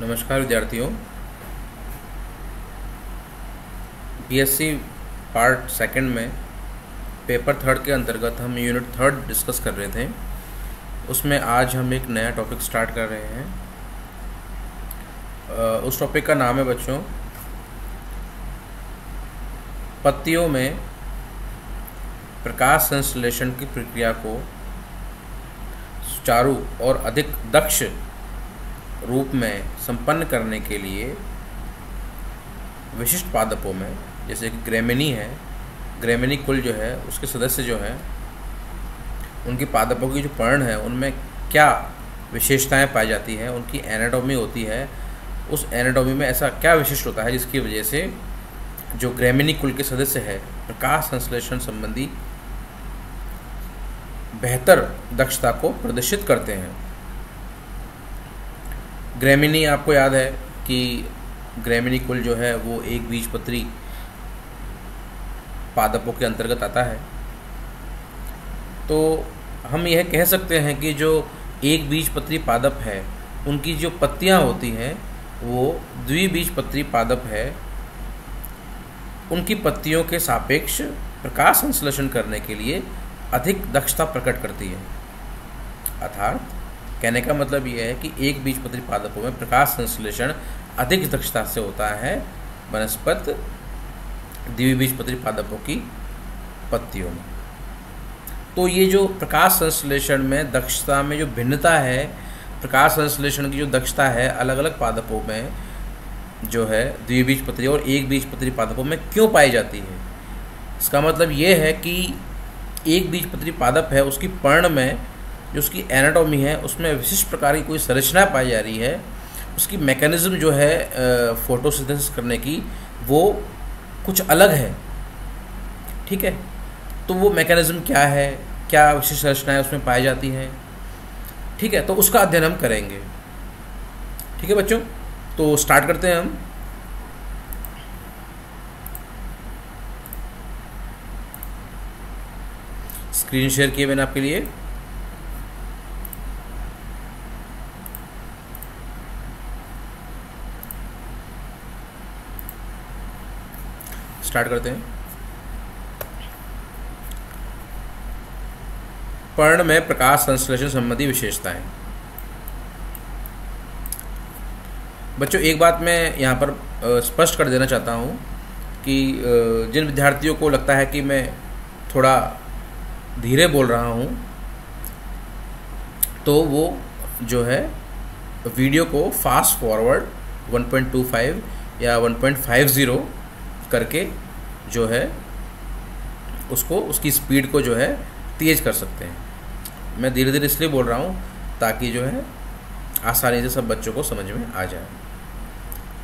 नमस्कार विद्यार्थियों। BSc part second में पेपर थर्ड के अंतर्गत हम यूनिट थर्ड डिस्कस कर रहे थे। उसमें आज हम एक नया टॉपिक स्टार्ट कर रहे हैं। उस टॉपिक का नाम है बच्चों, पत्तियों में प्रकाश संश्लेषण की प्रक्रिया को सुचारू और अधिक दक्ष रूप में संपन्न करने के लिए विशिष्ट पादपों में, जैसे कि ग्रेमिनी है, ग्रेमिनी कुल जो है, उसके सदस्य जो हैं, उनके पादपों की जो पर्ण है, उनमें क्या विशेषताएँ पाई जाती हैं, उनकी एनाटॉमी होती है, उस एनाटॉमी में ऐसा क्या विशिष्ट होता है, जिसकी वजह से जो ग्रेमिनी कुल के सदस्य है, प्रकाश संश्लेषण संबंधी बेहतर दक्षता को प्रदर्शित करते हैं। ग्रेमिनी आपको याद है कि ग्रेमिनी कुल जो है वो एक बीजपत्री पादपों के अंतर्गत आता है। तो हम यह कह सकते हैं कि जो एक बीजपत्री पादप है, उनकी जो पत्तियाँ होती हैं, वो द्विबीजपत्री पादप है। उनकी पत्तियों के सापेक्ष प्रकाश संश्लेषण करने के लिए अधिक दक्षता प्रकट करती है। अर्थात कहने का मतलब यह है कि एक बीजपत्री पादपों में प्रकाश संश्लेषण अधिक दक्षता से होता है, वनस्पत द्विबीजपत्री पादपों की पत्तियों में। तो ये जो प्रकाश संश्लेषण में दक्षता में जो भिन्नता है, प्रकाश संश्लेषण की जो दक्षता है अलग अलग पादपों में जो है द्विबीजपत्री और एक बीजपत्री पादपों में क्यों पाई जाती है? इसका मतलब ये है कि एक बीजपत्री पादप है, उसकी पर्ण में जो उसकी एनाटॉमी है, उसमें विशिष्ट प्रकार की कोई संरचना पाई जा रही है, उसकी मैकेनिज्म जो है फोटोसिंथेसिस करने की, वो कुछ अलग है। ठीक है? तो वो मैकेनिज्म क्या है? क्या विशिष्ट संरचनाएँ उसमें पाई जाती हैं? ठीक है? तो उसका अध्ययन हम करेंगे। ठीक है बच्चों? तो स्टार्ट करते हैं हम। स्क्रीन शेयर किए मैंने आपके लिए। स्टार्ट करते हैं। पर्ण में प्रकाश संश्लेषण संबंधी विशेषताएँ। बच्चों, एक बात मैं यहाँ पर स्पष्ट कर देना चाहता हूँ कि जिन विद्यार्थियों को लगता है कि मैं थोड़ा धीरे बोल रहा हूँ तो वो जो है, वीडियो को फास्ट फॉरवर्ड 1.25 या 1.50 करके जो है, उसको, उसकी स्पीड को जो है, तेज़ कर सकते हैं। मैं धीरे धीरे इसलिए बोल रहा हूँ, ताकि जो है, आसानी से सब बच्चों को समझ में आ जाए।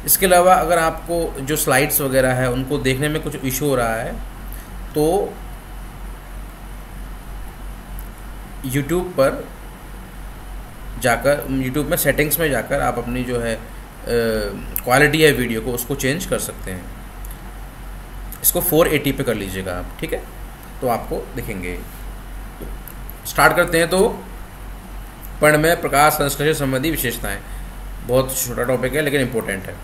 इसके अलावा अगर आपको जो स्लाइड्स वगैरह है, उनको देखने में कुछ इशू हो रहा है तो यूट्यूब पर जाकर यूट्यूब में सेटिंग्स में जाकर आप अपनी जो है क्वालिटी है वीडियो को, उसको चेंज कर सकते हैं। इसको 480 पे कर लीजिएगा आप, ठीक है? तो आपको दिखेंगे। स्टार्ट करते हैं तो पर्ण में प्रकाश संश्लेषण संबंधी विशेषताएँ। बहुत छोटा टॉपिक है, लेकिन इम्पोर्टेंट है।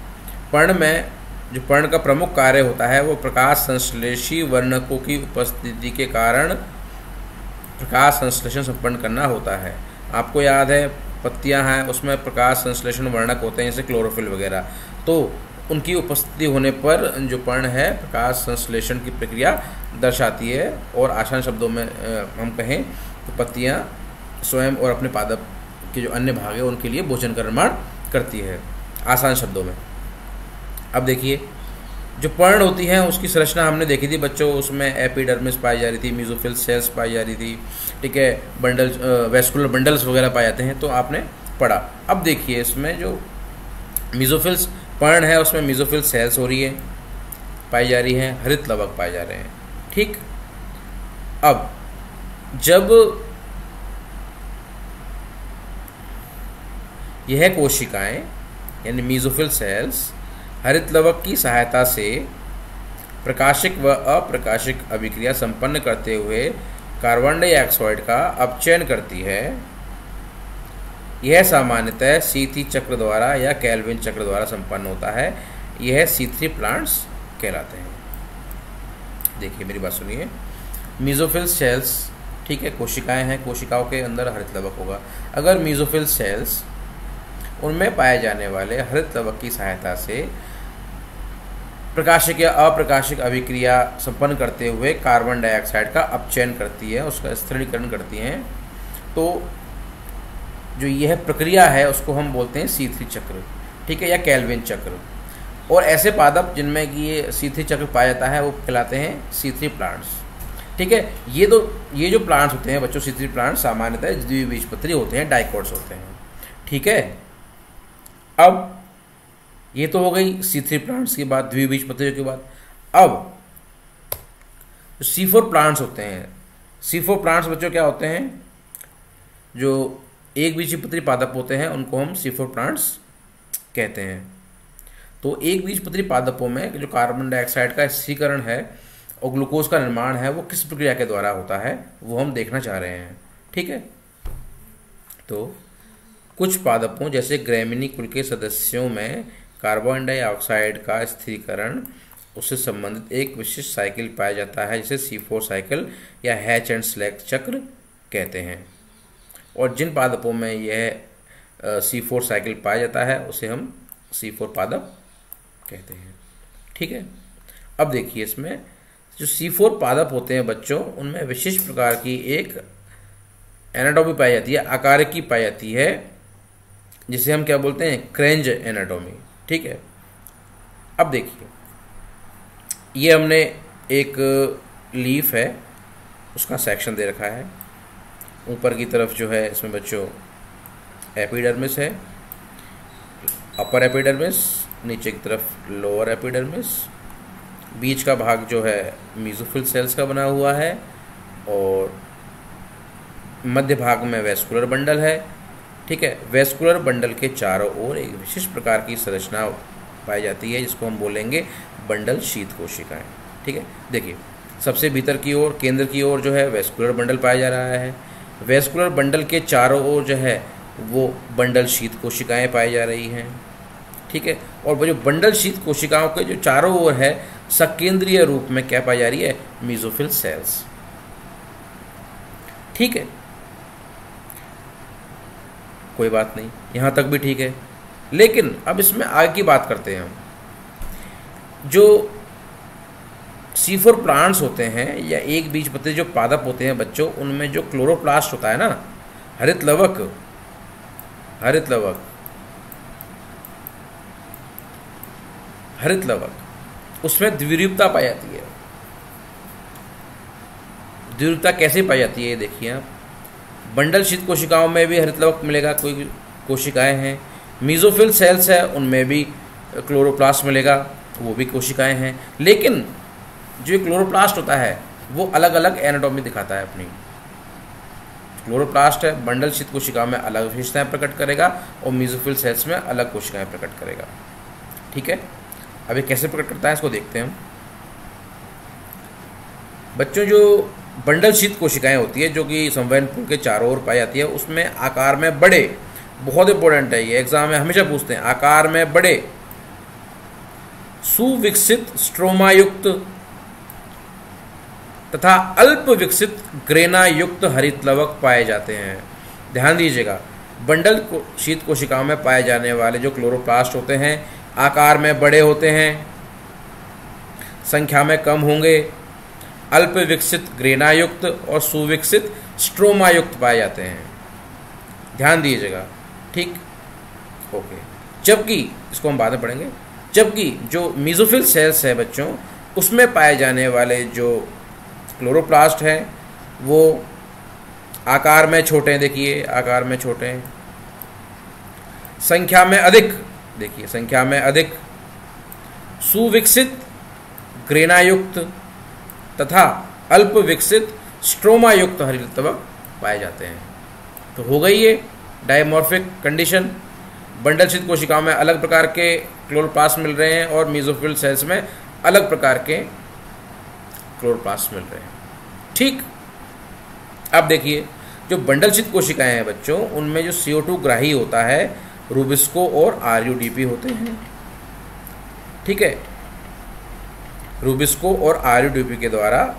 पर्ण में जो पर्ण का प्रमुख कार्य होता है, वो प्रकाश, संश्लेषी वर्णकों की उपस्थिति के कारण प्रकाश, संश्लेषण संपन्न करना होता है। आपको याद है, पत्तियाँ हैं, उसमें प्रकाश, संश्लेषण वर्णक होते हैं, जैसे क्लोरोफिल वगैरह। तो उनकी उपस्थिति होने पर जो पर्ण है, प्रकाश संश्लेषण की प्रक्रिया दर्शाती है और आसान शब्दों में हम कहें तो पत्तियाँ स्वयं और अपने पादप के जो अन्य भाग है, उनके लिए भोजन का निर्माण करती है, आसान शब्दों में। अब देखिए, जो पर्ण होती हैं, उसकी संरचना हमने देखी थी बच्चों, उसमें एपिडर्मिस पाई जा रही थी म्यूजोफिल सेल्स पाई जा रही थी, ठीक है बंडल्स वेस्कुलर बंडल्स वगैरह पाए जाते हैं तो आपने पढ़ा। अब देखिए, इसमें जो मिजोफिल्स पर्ण है, उसमें मिजोफिल सेल्स हो रही है, पाई जा रही है, हरित लवक पाए जा रहे हैं, ठीक? अब, जब यह कोशिकाएँ, यानी मीजोफिल सेल्स हरित लवक की सहायता से प्रकाशिक व अप्रकाशिक अभिक्रिया संपन्न करते हुए कार्बन डाइऑक्साइड का अपचयन करती है यह सामान्यतः सीथी चक्र द्वारा या कैलविन चक्र द्वारा संपन्न होता है। यह सी थ्री प्लांट्स कहलाते हैं। देखिए, मेरी बात सुनिए। मीजोफिल सेल्स ठीक है, कोशिकाएँ हैं। कोशिकाओं के अंदर हरित लवक होगा। अगर मीजोफिल सेल्स उनमें पाए जाने वाले हरित लवक की सहायता से प्रकाशिक या अप्रकाशिक अभिक्रिया संपन्न करते हुए कार्बन डाइऑक्साइड का अपचयन करती है, उसका स्थिरीकरण करती हैं तो जो यह प्रक्रिया है, उसको हम बोलते हैं सी थ्री चक्र। ठीक है? या कैलविन चक्र। और ऐसे पादप जिनमें कि ये सी थ्री चक्र पाया जाता है, वो कहलाते हैं सी थ्री प्लांट्स। ठीक है? ये तो ये जो प्लांट्स होते हैं बच्चों सी थ्री प्लांट्स सामान्यतः द्विबीजपत्री होते हैं डाइकोट्स होते हैं। ठीक है? अब, ये तो हो गई सी थ्री प्लांट्स की बात द्विबीजपत्रियों की बात। अब सी फोर प्लांट्स होते हैं सी फोर प्लांट्स बच्चों क्या होते हैं? जो एक बीजपत्री पादप होते हैं, उनको हम सी फोर प्लांट्स कहते हैं। तो एक बीजपत्री पादपों में जो कार्बन डाइऑक्साइड का स्थिरीकरण है और ग्लूकोज का निर्माण है, वो किस प्रक्रिया के द्वारा होता है, वो हम देखना चाह रहे हैं। ठीक है? तो कुछ पादपों, जैसे ग्रेमिनी कुल के सदस्यों में कार्बन डाइऑक्साइड का स्थिरीकरण, उससे संबंधित एक विशिष्ट साइकिल पाया जाता है, जिसे सी फोर साइकिल या हैच एंड स्लैक चक्र कहते हैं। और जिन पादपों में यह सी फोर साइकिल पाया जाता है, उसे हम सी फोर पादप कहते हैं। ठीक है? अब देखिए इसमें, जो सी फोर पादप होते हैं बच्चों, उनमें विशिष्ट प्रकार की एक एनाटोमी पाई जाती है, आकार की पाई जाती है, जिसे हम क्या बोलते हैं? क्रेंज एनाटोमी ठीक है? अब देखिए, ये हमने एक लीफ है, उसका सेक्शन दे रखा है। ऊपर की तरफ़ जो है, इसमें बच्चों एपिडर्मिस है। अपर एपिडर्मिस नीचे की तरफ़ लोअर एपिडर्मिस बीच का भाग जो है मीजोफिल सेल्स का बना हुआ है और मध्य भाग में वेस्कुलर बंडल है। ठीक है वेस्कुलर बंडल के चारों ओर एक विशिष्ट प्रकार की संरचना पाई जाती है, जिसको हम बोलेंगे बंडल शीत कोशिकाएँ। ठीक है, देखिए, सबसे भीतर की ओर, केंद्र की ओर जो है वेस्कुलर बंडल पाया जा रहा है। वेस्कुलर बंडल के चारों ओर जो है, वो बंडल शीत कोशिकाएँ पाई जा रही हैं। ठीक है? और वो जो बंडल शीत कोशिकाओं के जो चारों ओर है, सकेंद्रीय रूप में क्या पाई जा रही है? मीजोफिल सेल्स ठीक है? कोई बात नहीं। यहाँ तक भी ठीक है। लेकिन अब इसमें आगे की बात करते हैं हम। जो सीफोर प्लांट्स होते हैं या एक बीज पत्ते जो पादप होते हैं बच्चों, उनमें जो क्लोरोप्लास्ट होता है ना, हरित लवक हरित लवक हरित लवक, उसमें द्विरूपता पाई जाती है। द्विरूपता कैसे पाई जाती है, ये देखिए आप। बंडल शीत कोशिकाओं में भी हरित लवक मिलेगा, कोई कोशिकाएँ हैं। मीजोफिल सेल्स है, उनमें भी क्लोरोप्लास्ट मिलेगा, वो भी कोशिकाएँ हैं। लेकिन जो क्लोरोप्लास्ट होता है, वो अलग अलग एनाटॉमी दिखाता है अपनी। क्लोरोप्लास्ट है बंडल शीत कोशिकाओं में अलग विशेषताएँ प्रकट करेगा और मीजोफिल सेल्स में अलग कोशिकाएँ प्रकट करेगा। ठीक है? अभी कैसे प्रकट करता है, इसको देखते हैं बच्चों, जो बंडल शीत कोशिकाएँ होती है, जो कि संवहन पुल के चारों ओर पाई जाती है, उसमें आकार में बड़े, बहुत इंपॉर्टेंट है ये। एग्ज़ाम में हमेशा पूछते हैं, आकार में बड़े, सुविकसित स्ट्रोमायुक्त तथा अल्प विकसित ग्रेना युक्त हरित लवक पाए जाते हैं। ध्यान दीजिएगा, बंडल को, शीत कोशिकाओं में पाए जाने वाले जो क्लोरोप्लास्ट होते हैं, आकार में बड़े होते हैं, संख्या में कम होंगे, अल्प विकसित ग्रेनायुक्त और सुविकसित स्ट्रोमायुक्त पाए जाते हैं। ध्यान दीजिएगा, ठीक? ओके, जबकि, इसको हम बाद में पढ़ेंगे, जबकि जो मीजोफिल सेल्स है बच्चों, उसमें पाए जाने वाले जो क्लोरोप्लास्ट हैं, वो आकार में छोटे हैं, देखिए, आकार में छोटे हैं। संख्या में अधिक, देखिए, संख्या में अधिक सुविकसित ग्रेनायुक्त तथा अल्प विकसित स्ट्रोमायुक्त हरितवक पाए जाते हैं। तो हो गई ये डायमॉर्फिक कंडीशन। बंडल शीत कोशिकाओं में अलग प्रकार के क्लोरोप्लास्ट मिल रहे हैं और मीजोफिल सेल्स में अलग प्रकार के क्लोरोप्लास्ट मिल रहे हैं। ठीक। अब देखिए, जो बंडलचित कोशिकाएँ हैं बच्चों, उनमें जो सी ग्राही होता है रूबिस्को और आर यू डी पी होते हैं। ठीक है? रूबिस्को और आर यू डी पी के द्वारा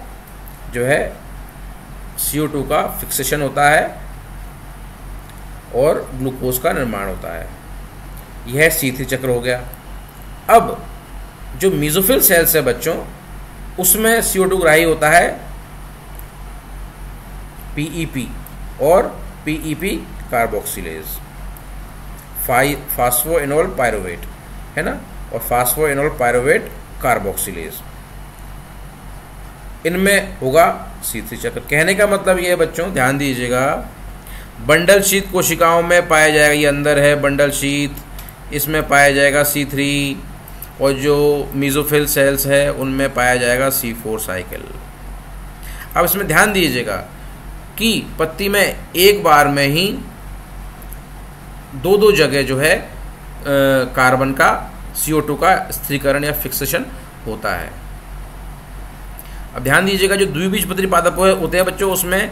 जो है सी का फिक्सेशन होता है और ग्लूकोज का निर्माण होता है। यह सीथी चक्र हो गया। अब, जो मीजोफिल सेल्स है बच्चों उसमें सी ग्राही होता है पीईपी e और पीईपी कार्बोक्सिलेज फास्फोइनोल पायरोवेट है ना? और फास्फोइनोल पायरोवेट कार्बोक्सिलेज इनमें होगा सीथी चक्र। कहने का मतलब ये है बच्चों, ध्यान दीजिएगा, बंडल शीत कोशिकाओं में पाया जाएगा, ये अंदर है बंडल शीत, इसमें पाया जाएगा सी थ्री और जो मीजोफिल सेल्स है उनमें पाया जाएगा सी फोर साइकिल अब इसमें ध्यान दीजिएगा कि पत्ती में एक बार में ही दो दो जगह जो है आ, कार्बन का CO2 का स्थिरीकरण या फिक्सेशन होता है। अब ध्यान दीजिएगा जो द्विबीजपत्री पादप होते हैं बच्चों उसमें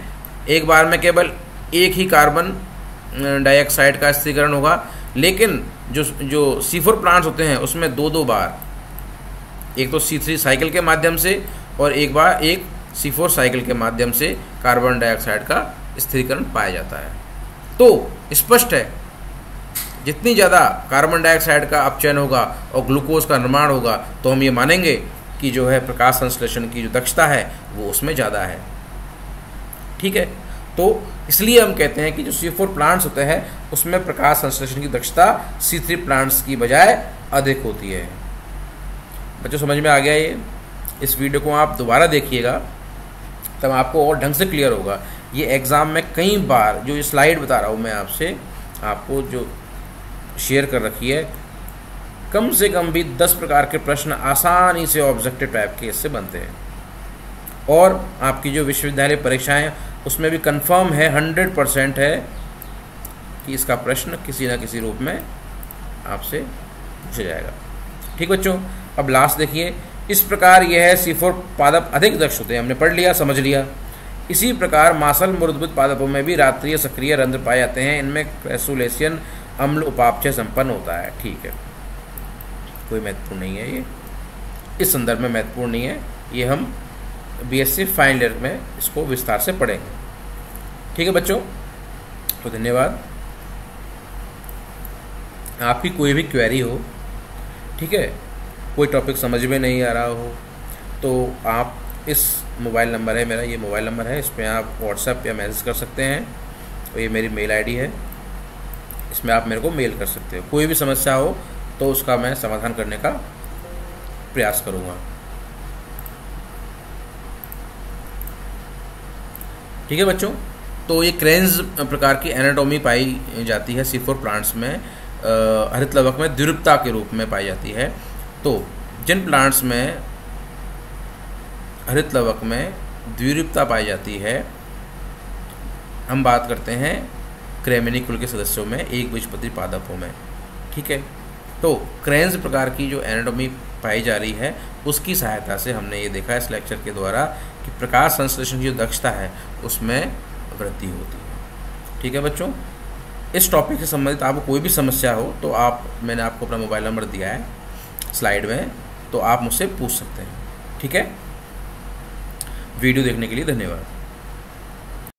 एक बार में केवल एक ही कार्बन डाइऑक्साइड का स्थिरीकरण होगा। लेकिन जो जो सी फोर प्लांट्स होते हैं, उसमें दो दो बार। एक तो सी थ्री साइकिल के माध्यम से और एक बार एक सी फोर साइकिल के माध्यम से कार्बन डाइऑक्साइड का स्थिरीकरण पाया जाता है। तो स्पष्ट है, जितनी ज़्यादा कार्बन डाइऑक्साइड का अपचयन होगा और ग्लूकोज का निर्माण होगा तो हम ये मानेंगे कि जो है प्रकाश संश्लेषण की जो दक्षता है, वो उसमें ज़्यादा है। ठीक है? तो इसलिए हम कहते हैं कि जो सी फोर प्लांट्स होते हैं, उसमें प्रकाश संश्लेषण की दक्षता सी थ्री प्लांट्स की बजाय अधिक होती है। बच्चों, समझ में आ गया ये? इस वीडियो को आप दोबारा देखिएगा, तब आपको और ढंग से क्लियर होगा। ये एग्ज़ाम में कई बार, जो स्लाइड बता रहा हूँ मैं आपसे, आपको जो शेयर कर रखी है, कम से कम भी दस प्रकार के प्रश्न आसानी से ऑब्जेक्टिव टाइप के इससे बनते हैं। और आपकी जो विश्वविद्यालय परीक्षाएँ उसमें भी कंफर्म है हंड्रेड परसेंट है कि इसका प्रश्न किसी न किसी रूप में आपसे पूछा जाएगा। ठीक बच्चों, अब लास्ट देखिए, इस प्रकार यह है सीफोर पादप अधिक दक्ष होते हैं। हमने पढ़ लिया, समझ लिया। इसी प्रकार मासल मुर्दबुत पादपों में भी रात्रीय सक्रिय रंध्र पाए जाते हैं। इनमें क्रेसुलेशियन अम्ल उपापचय संपन्न होता है। ठीक है। कोई महत्वपूर्ण नहीं है ये। इस संदर्भ में महत्वपूर्ण नहीं है। ये हम बीएससी फाइनल ईयर में इसको विस्तार से पढ़ेंगे। ठीक है बच्चों? तो धन्यवाद। आपकी कोई भी क्वेरी हो, ठीक है? कोई टॉपिक समझ में नहीं आ रहा हो तो आप इस मोबाइल नंबर है मेरा, ये मोबाइल नंबर है इस पर आप व्हाट्सएप या मैसेज कर सकते हैं, और ये मेरी मेल आईडी है। इसमें आप मेरे को मेल कर सकते हो। कोई भी समस्या हो तो उसका मैं समाधान करने का प्रयास करूँगा। ठीक है बच्चों? तो ये क्रेंज प्रकार की एनाटोमी पाई जाती है सी फोर प्लांट्स में हरित लवक में, द्विरूपता के रूप में पाई जाती है। तो जिन प्लांट्स में हरित लवक में द्विरूपता पाई जाती है, हम बात करते हैं क्रेमिनी कुल के सदस्यों में, एक बीजपत्री पादपों में। ठीक है? तो क्रेंज प्रकार की जो एनाटोमी पाई जा रही है, उसकी सहायता से हमने ये देखा इस लेक्चर के द्वारा कि प्रकाश संश्लेषण की जो दक्षता है, उसमें वृद्धि होती है। ठीक है बच्चों? इस टॉपिक से संबंधित आपको कोई भी समस्या हो तो आप, मैंने आपको अपना मोबाइल नंबर दिया है स्लाइड में तो आप मुझसे पूछ सकते हैं। ठीक है? वीडियो देखने के लिए धन्यवाद।